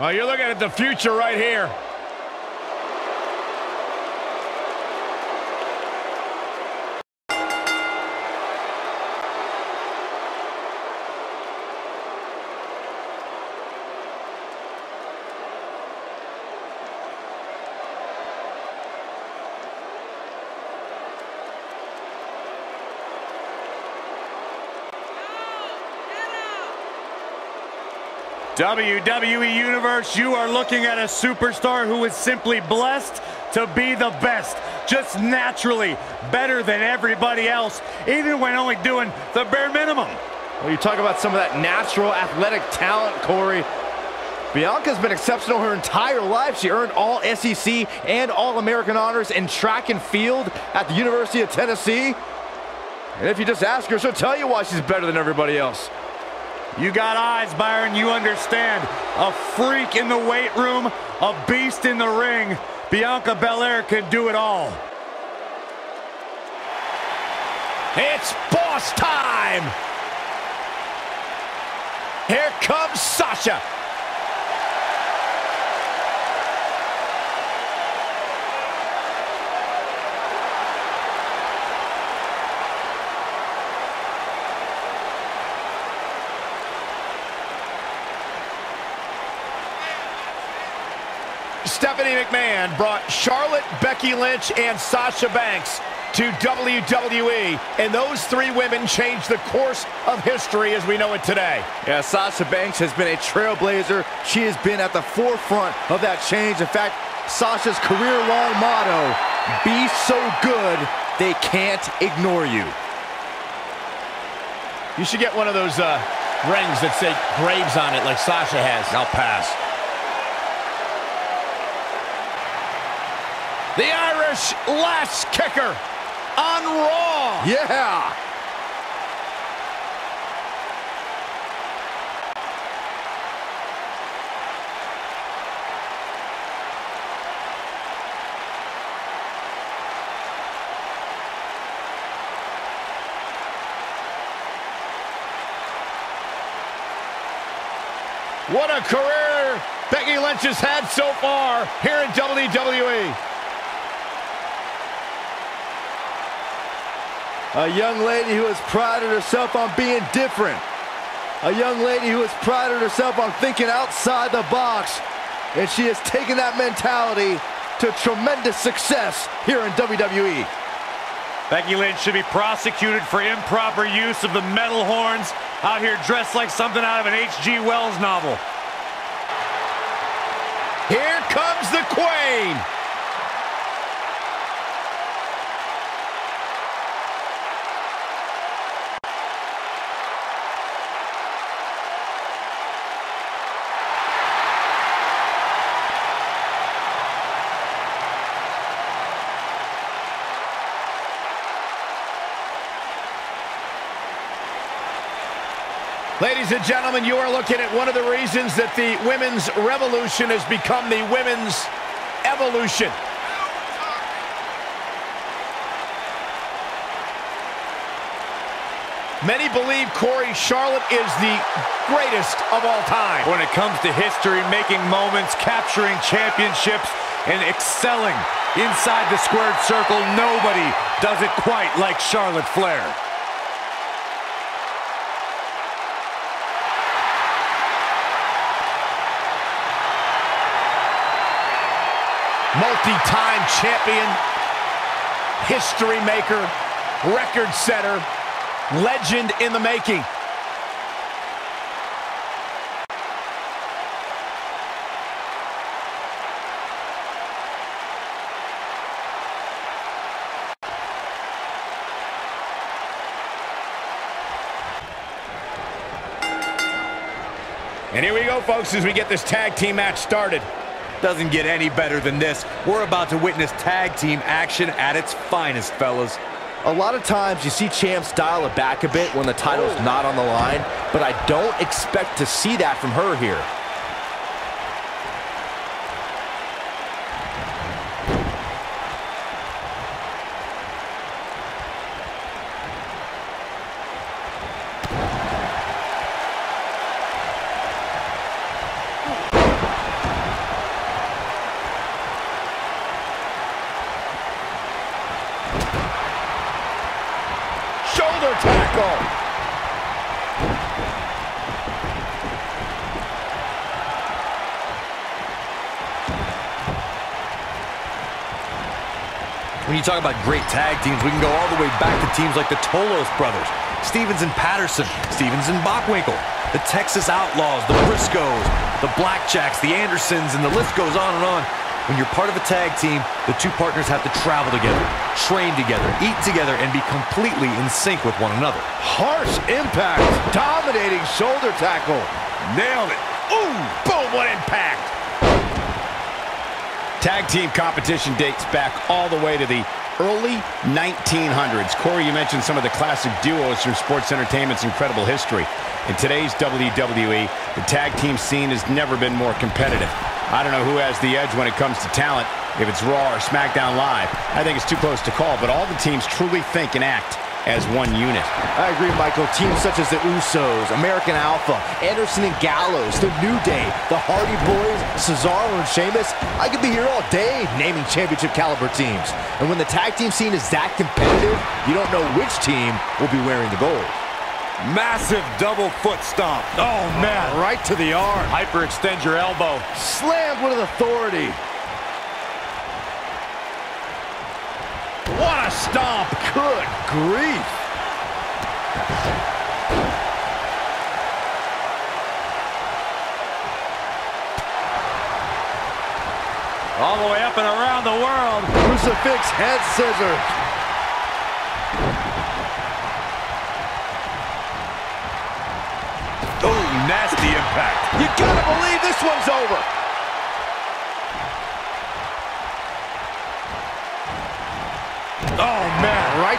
Well, you're looking at the future right here. WWE Universe, you are looking at a superstar who is simply blessed to be the best. Just naturally better than everybody else, even when only doing the bare minimum. Well, you talk about some of that natural athletic talent, Corey. Bianca's been exceptional her entire life. She earned all SEC and All-American honors in track and field at the University of Tennessee. And if you just ask her, she'll tell you why she's better than everybody else. You got eyes, Byron. You understand. A freak in the weight room, a beast in the ring. Bianca Belair can do it all. It's boss time! Here comes Sasha. Stephanie McMahon brought Charlotte, Becky Lynch, and Sasha Banks to WWE, and those three women changed the course of history as we know it today. Yeah, Sasha Banks has been a trailblazer. She has been at the forefront of that change. In fact, Sasha's career-long motto, be so good, they can't ignore you. You should get one of those uh, rings that say Graves on it like Sasha has. I'll pass. The Irish Lass Kicker on Raw. Yeah. What a career Becky Lynch has had so far here in WWE. A young lady who has prided herself on being different. A young lady who has prided herself on thinking outside the box. And she has taken that mentality to tremendous success here in WWE. Becky Lynch should be prosecuted for improper use of the metal horns out here dressed like something out of an H.G. Wells novel. Here comes the Queen. Ladies and gentlemen, you are looking at one of the reasons that the women's revolution has become the women's evolution. Many believe Corey Charlotte is the greatest of all time. When it comes to history, making moments, capturing championships, and excelling inside the squared circle, nobody does it quite like Charlotte Flair. Multi-time champion, history maker, record setter, legend in the making. And here we go, folks, as we get this tag team match started. Doesn't get any better than this. We're about to witness tag team action at its finest, fellas. A lot of times you see champs dial it back a bit when the title's not on the line, but I don't expect to see that from her here. tackle. When you talk about great tag teams, we can go all the way back to teams like the Tolos brothers, Stevens and Patterson, Stevens and Bockwinkel, the Texas Outlaws, the Briscoes, the Blackjacks, the Andersons, and the list goes on and on. When you're part of a tag team, the two partners have to travel together, train together, eat together, and be completely in sync with one another. Harsh impact, dominating shoulder tackle. Nailed it. Ooh, boom, what impact. Tag team competition dates back all the way to the early 1900s. Corey, you mentioned some of the classic duos from sports entertainment's incredible history. In today's WWE, the tag team scene has never been more competitive. I don't know who has the edge when it comes to talent, if it's Raw or SmackDown Live. I think it's too close to call, but all the teams truly think and act as one unit. I agree, Michael. Teams such as the Usos, American Alpha, Anderson and Gallows, The New Day, the Hardy Boys, Cesaro and Sheamus. I could be here all day naming championship caliber teams. And when the tag team scene is that competitive, you don't know which team will be wearing the gold. Massive double foot stomp. Oh, man, right to the arm. Hyper Hyperextend your elbow. Slammed with an authority. What a stomp. Good grief. All the way up and around the world. Crucifix head scissors. Oh, nasty impact. You gotta believe this one's over.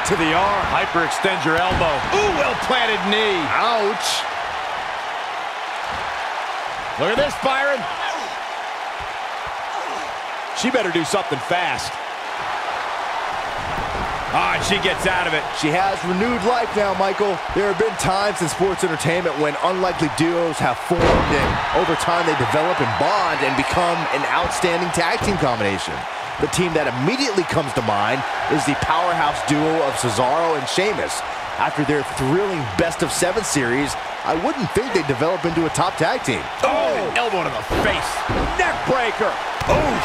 Right to the arm. Hyperextend your elbow. Ooh, well-planted knee. Ouch. Look at this, Byron. She better do something fast. Ah, she gets out of it. She has renewed life now, Michael. There have been times in sports entertainment when unlikely duos have formed and over time they develop and bond and become an outstanding tag team combination. The team that immediately comes to mind is the powerhouse duo of Cesaro and Sheamus. After their thrilling best of seven series, I wouldn't think they'd develop into a top tag team. Oh, elbow to the face. Neck breaker. Oof.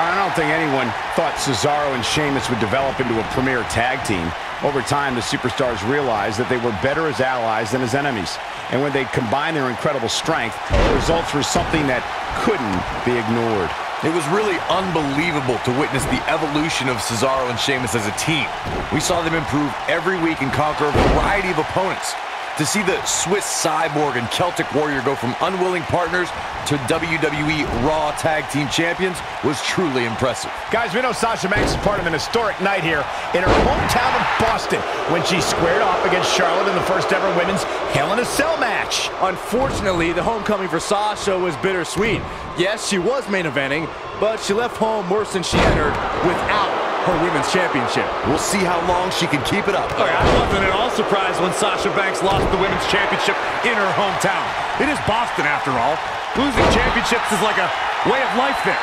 I don't think anyone thought Cesaro and Sheamus would develop into a premier tag team. Over time, the superstars realized that they were better as allies than as enemies. And when they combined their incredible strength, the results were something that couldn't be ignored. It was really unbelievable to witness the evolution of Cesaro and Sheamus as a team. We saw them improve every week and conquer a variety of opponents. To see the Swiss Cyborg and Celtic Warrior go from unwilling partners to WWE Raw Tag Team Champions was truly impressive. Guys, we know Sasha Banks is part of an historic night here in her hometown of Boston when she squared off against Charlotte in the first ever women's Hell in a Cell match. Unfortunately, the homecoming for Sasha was bittersweet. Yes, she was main eventing, but she left home worse than she entered without her women's championship. We'll see how long she can keep it up. Oh, Look, I wasn't at all surprised when Sasha Banks lost the women's championship in her hometown. It is Boston, after all. Losing championships is like a way of life there.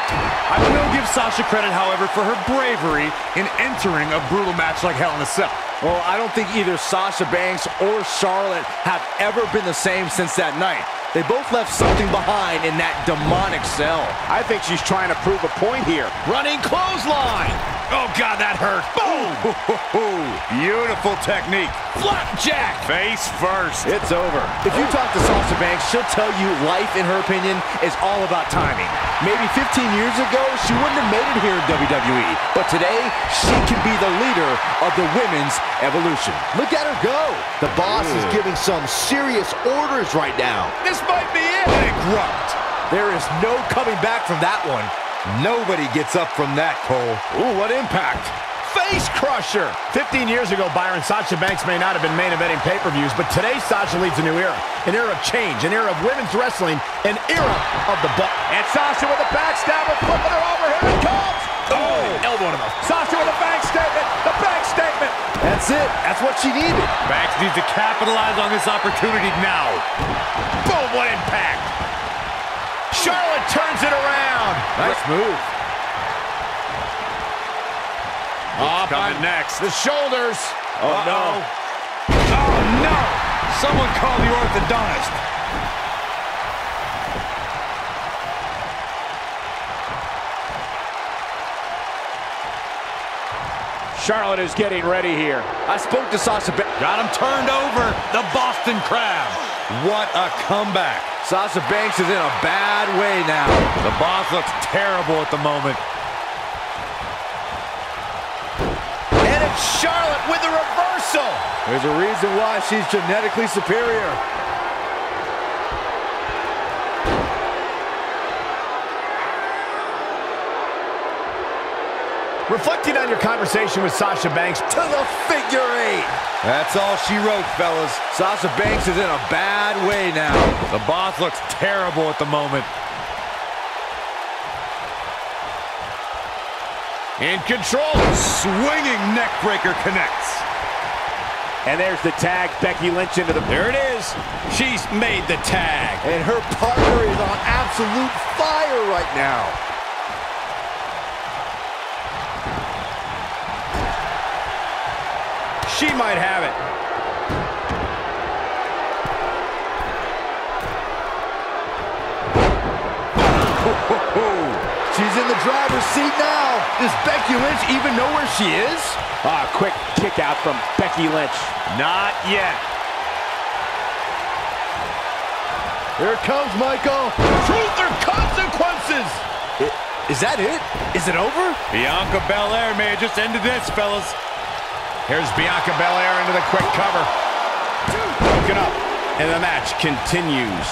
I will give Sasha credit, however, for her bravery in entering a brutal match like Hell in a Cell. Well, I don't think either Sasha Banks or Charlotte have ever been the same since that night. They both left something behind in that demonic cell. I think she's trying to prove a point here. Running clothesline. Oh, God, that hurt. Boom. Beautiful technique. Flapjack. Face first. It's over. If you talk to Sasha Banks, she'll tell you life, in her opinion, is all about timing. Maybe 15 years ago, she wouldn't have made it here in WWE. But today, she can be the leader of the women's evolution. Look at her go. The boss is giving some serious orders right now. This might be it. Big grunt. There is no coming back from that one. Nobody gets up from that, Cole. Ooh, what impact. Face crusher. 15 years ago, Byron, Sasha Banks may not have been main eventing pay-per-views, but today Sasha leads a new era. An era of change, an era of women's wrestling, an era of the butt. And Sasha with a backstabber, flipping her over. Here it comes. Oh, elbow to the... Sasha with a bank statement. The bank statement. That's it. That's what she needed. Banks needs to capitalize on this opportunity now. Boom, what impact. Charlotte turns it around. Nice move. Up coming next? The shoulders. Oh, uh -oh. no. Oh, no! Someone call the orthodontist. Charlotte is getting ready here. I spoke to Sasha. Got him turned over. The Boston Crab. What a comeback. Sasha Banks is in a bad way now. The boss looks terrible at the moment. And it's Charlotte with the reversal. There's a reason why she's genetically superior. Reflecting on your conversation with Sasha Banks to the figure eight. That's all she wrote, fellas. Sasha Banks is in a bad way now. The boss looks terrible at the moment. In control. Swinging neckbreaker connects. And there's the tag. Becky Lynch into the... There it is. She's made the tag. And her partner is on absolute fire right now. She might have it. She's in the driver's seat now. Does Becky Lynch even know where she is? Ah, quick kick out from Becky Lynch. Not yet. Here it comes, Michael. Truth or consequences? It, is that it? Is it over? Bianca Belair may have just ended this, fellas. Here's Bianca Belair into the quick cover. Broken up, and the match continues.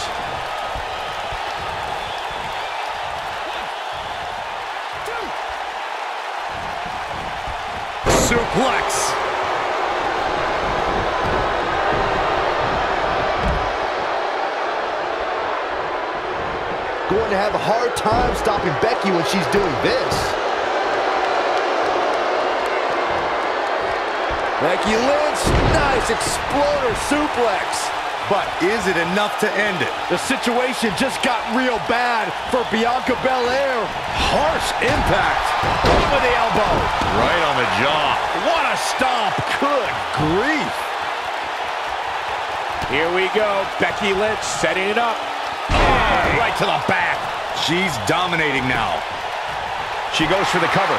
Suplex. Going to have a hard time stopping Becky when she's doing this. Becky Lynch, nice exploder suplex. But is it enough to end it? The situation just got real bad for Bianca Belair. Harsh impact. With the elbow. Right on the jaw. What a stomp. Good grief. Here we go. Becky Lynch setting it up. Oh, right to the back. She's dominating now. She goes for the cover.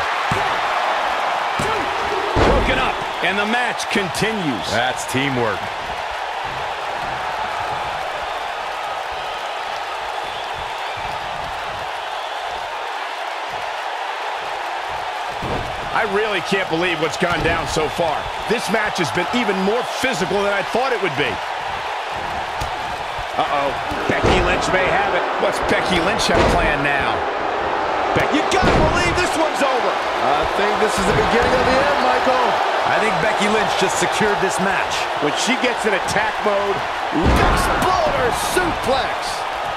Broken up. And the match continues. That's teamwork. I really can't believe what's gone down so far. This match has been even more physical than I thought it would be. Uh-oh. Becky Lynch may have it. What's Becky Lynch have planned now? Becky, you gotta believe this one's over. I think this is the beginning of the end, Michael. I think Becky Lynch just secured this match. When she gets in attack mode, exploder suplex.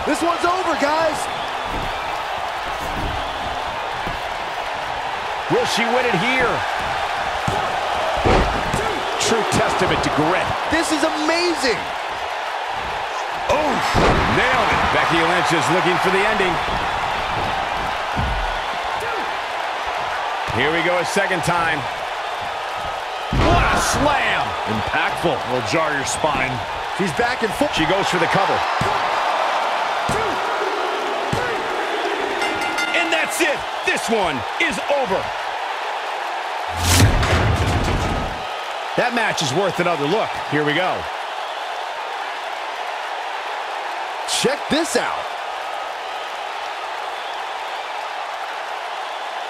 This one's over, guys. Will she win it here? True testament to grit. This is amazing. Oh, nailed it. Becky Lynch is looking for the ending. Here we go a second time slam. Impactful. Will jar your spine. She's back and forth. She goes for the cover. And that's it. This one is over. That match is worth another look. Here we go. Check this out.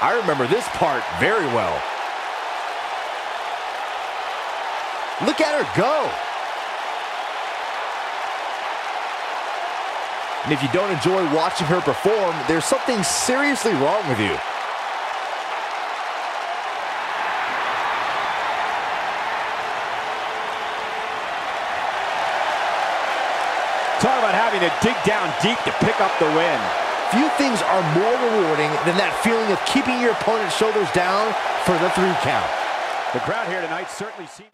I remember this part very well. Look at her go. And if you don't enjoy watching her perform, there's something seriously wrong with you. Talk about having to dig down deep to pick up the win. Few things are more rewarding than that feeling of keeping your opponent's shoulders down for the three count. The crowd here tonight certainly seems...